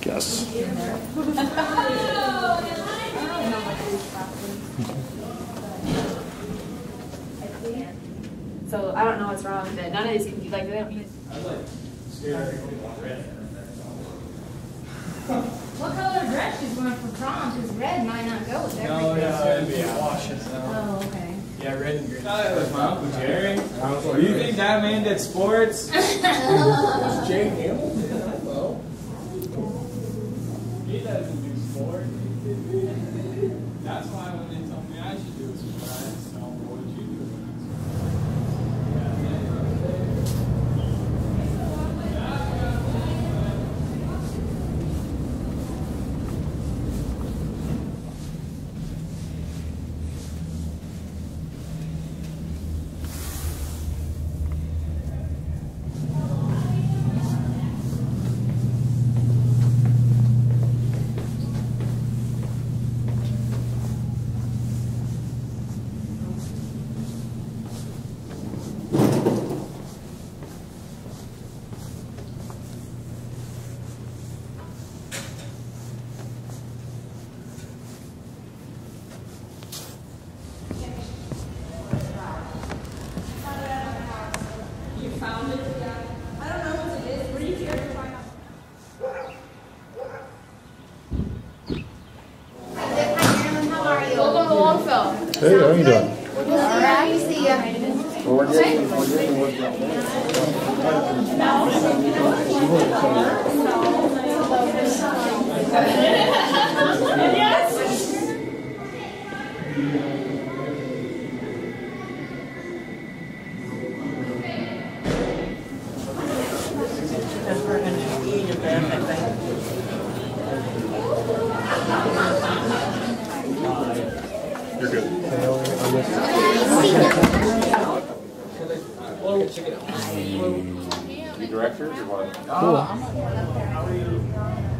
guess. so I don't know what's wrong with it. None of these can be like they don't use. What color dress she's going for prom? Because red might not go with everything. Oh yeah, it'd be a wash. Oh, okay. Yeah, red and green. Oh, it was my Uncle Jerry. You think that man did sports? Jay Hamilton. He doesn't do sports. That's why when they told me I should do sport, I just don't know what you do. Welcome to Longfellow. Hey, how you doing? All right, see ya. We're getting with You're good. You directors or what? I'm-